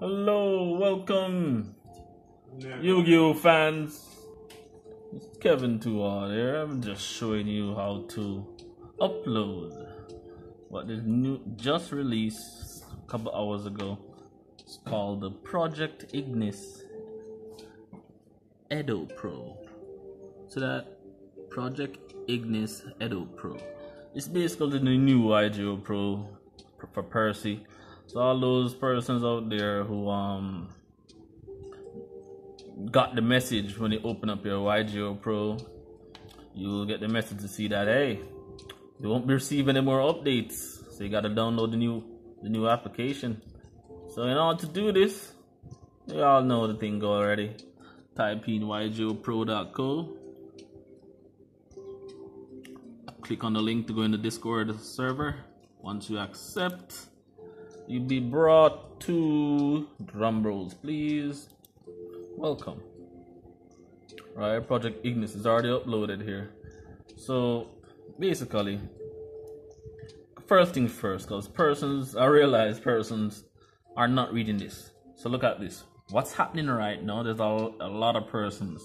Hello, welcome, Yu-Gi-Oh fans. It's Kevin2hard here. I'm just showing you how to upload what is new, just released a couple hours ago. It's called the Project Ignis Edo Pro. So that Project Ignis EDOPro. It's basically the new YGOPro for Percy. So all those persons out there who um got the message when you open up your YGOPro, you will get the message to see that hey, you won't be receiving any more updates. So you gotta download the new the new application. So in order to do this, you all know the thing already. Type in ygopro.co. Click on the link to go in the Discord server. Once you accept, you'll be brought to drum rolls, please. Welcome. Right, Project Ignis is already uploaded here. So basically, first things first, because persons, I realize persons are not reading this. So look at this. What's happening right now? There's a, a lot of persons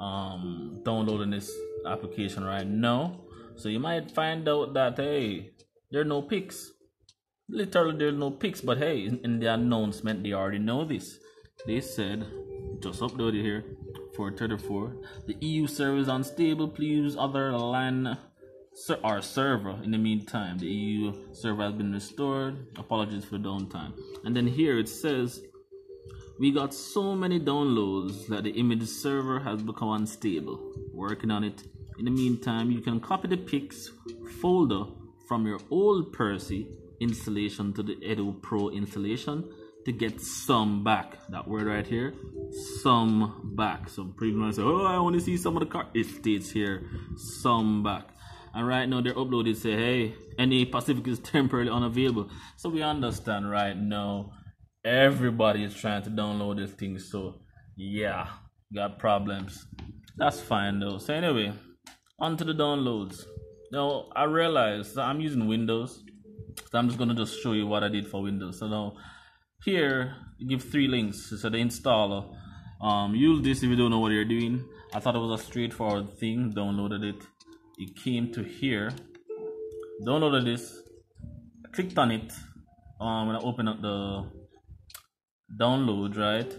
um, downloading this application right now. So you might find out that hey, there are no pics. Literally, there are no pics. But hey, in, the announcement, they already know this. They said just uploaded here 434. The EU server is unstable. Please use other LAN ser- or server. In the meantime, the EU server has been restored. Apologies for the downtime. And then here it says we got so many downloads that the image server has become unstable. Working on it. In the meantime, you can copy the pics folder from your old Percy installation to the EDOPro installation to get some back. That word right here, some back. So pretty much say, oh, I want to see some of the car. It states here, some back. And right now they're uploaded say, hey, any Pacific is temporarily unavailable. So we understand right now everybody is trying to download this thing. So yeah, got problems. That's fine though. So anyway, onto the downloads. Now I realized I'm using Windows. So I'm just gonna just show you what I did for Windows. So now here give three links. So the installer. Um, use this if you don't know what you're doing. I thought it was a straightforward thing. Downloaded it. It came to here. Downloaded this. Clicked on it. Um, when I open up the download, right?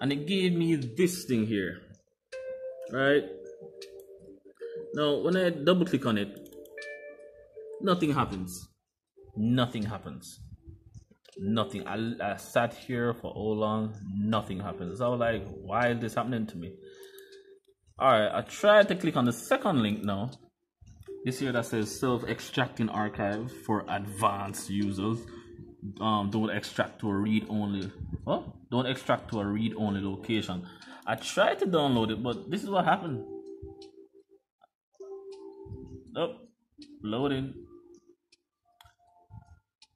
And it gave me this thing here, right? Now, when I double click on it, nothing happens. Nothing happens. Nothing. I, I sat here for all long, nothing happens. So I was like, why is this happening to me? Alright, I tried to click on the second link now. This here that says self-extracting archive for advanced users um, don't extract to a read only. What? Don't extract to a read only location. I tried to download it, but this is what happened. Oh, loading.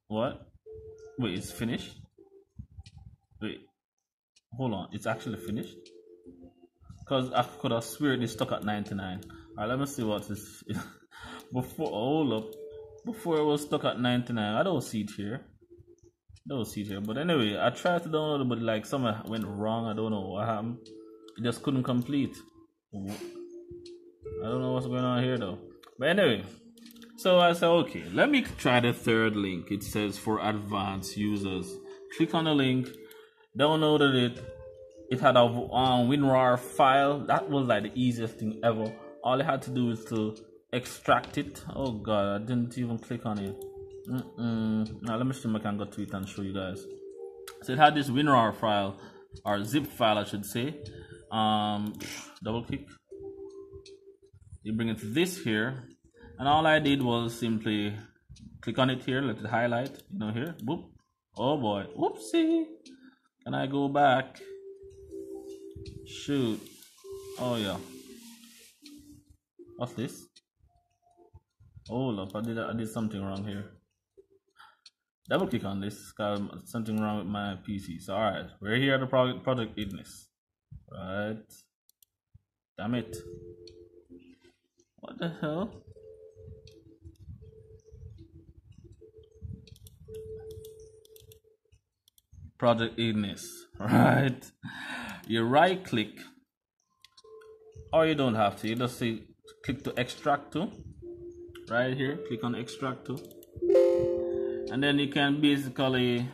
What? Wait, it's finished? Wait, hold on. It's actually finished? Because I could have swear it's stuck at 99. Alright, let me see what this Before, hold up. Before it was stuck at 99. I don't see it here I don't see it here. But anyway, I tried to download it, but like something went wrong. I don't know what happened. It just couldn't complete. I don't know what's going on here though. But anyway, so I said, okay, let me try the third link. It says for advanced users. Click on the link, downloaded it. It had a um, WinRAR file. That was like the easiest thing ever. All I had to do is to extract it. Oh god, I didn't even click on it. Mm-mm. Now let me see if I can go to it and show you guys. So it had this WinRAR file or zip file, I should say. Um, double click. You bring it to this here, and all I did was simply click on it here, let it highlight. You know here, whoop. Oh boy, whoopsie. Can I go back? Shoot. Oh yeah. What's this? Oh look, I did I did something wrong here double click on this got something wrong with my pc so all right we're here at the project project ignis right damn it what the hell Project Ignis, right? You right click, or you don't have to. You just say click to extract to, right here. Click on extract to, and then you can basically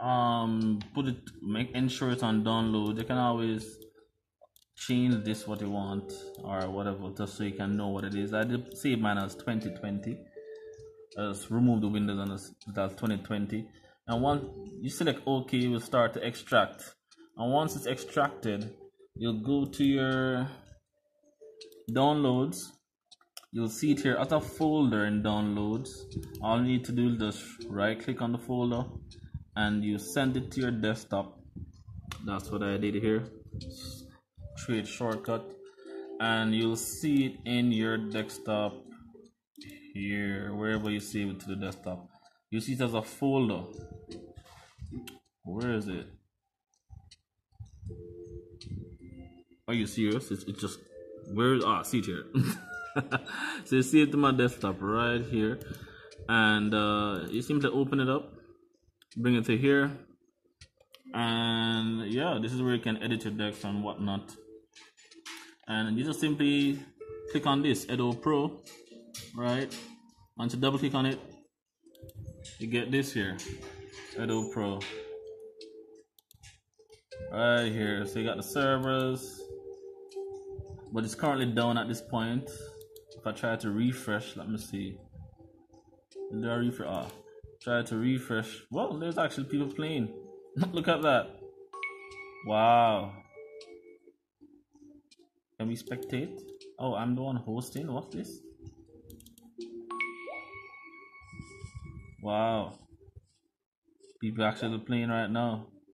um put it make ensure it's on download. You can always change this what you want or whatever just so you can know what it is. I did save mine as 2020. Just remove the windows and that's 2020. And once you select OK, you will start to extract. And once it's extracted, you'll go to your downloads. You'll see it here as a folder in downloads. All you need to do is just right click on the folder and you send it to your desktop. That's what I did here create shortcut and you'll see it in your desktop here wherever you save it to the desktop you see it as a folder. Where is it? Are you serious? It's, it's just where ah see it here. So you see it to my desktop right here. And uh, you simply open it up bring it to here. And yeah this is where you can edit your decks and whatnot. And you just simply click on this EDOPro right? Once you double click on it you get this here. EDOPro. Right here. So you got the servers. But it's currently down at this point. If I try to refresh let me see. Do I refresh ah. Try to refresh. Well there's actually people playing. Look at that. Wow. Can we spectate? Oh, I'm the one hosting. What's this? Wow. People actually playing right now.